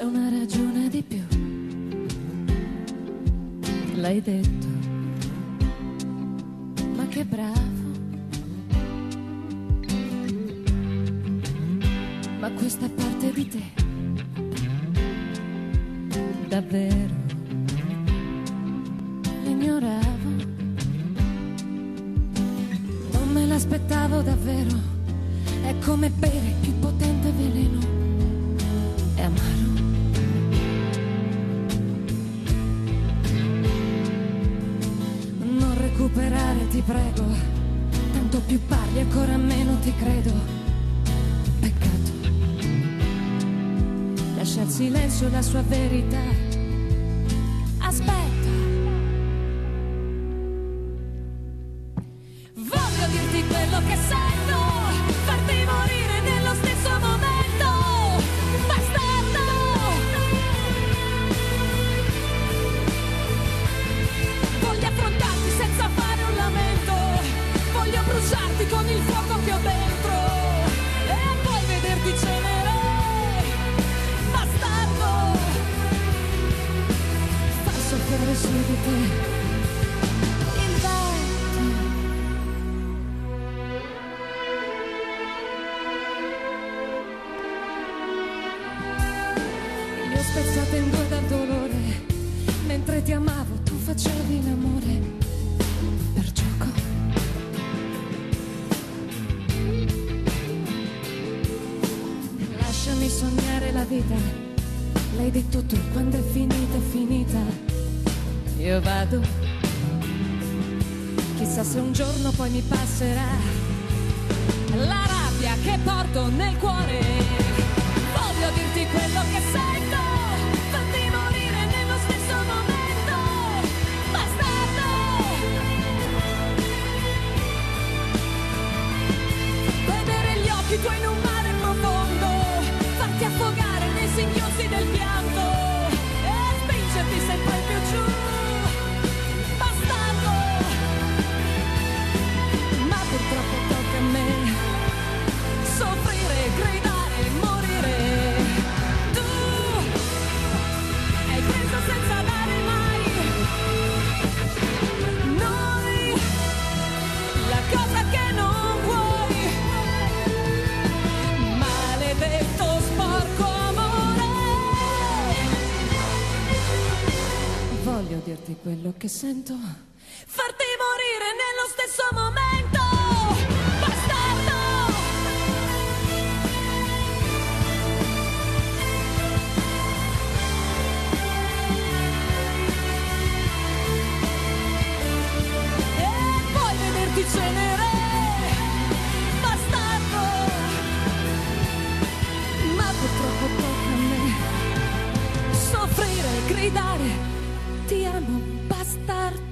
ragione di più. L'hai detto, ma che bravo. Ma questa parte di te, davvero, l'ignoravo. Non me l'aspettavo davvero, è come bere più recuperare, ti prego. Tanto più parli, ancora meno ti credo. Peccato. Lascia il silenzio la sua verità. Aspetta. Voglio dirti quello che sento. Spezzata in due dal dolore, mentre ti amavo tu facevi l'amore per gioco. Lasciami sognare la vita, l'hai detto tu quando è finita, è finita. Io vado, chissà se un giorno poi mi passerà la rabbia che porto nel cuore. Voglio dirti quello che sento, farti morire nello stesso momento. Bastardo! Dirti quello che sento. Farti morire nello stesso momento. E cenere. Bastardo! Ma purtroppo tocca a me soffrire, gridare, cristiano bastardo.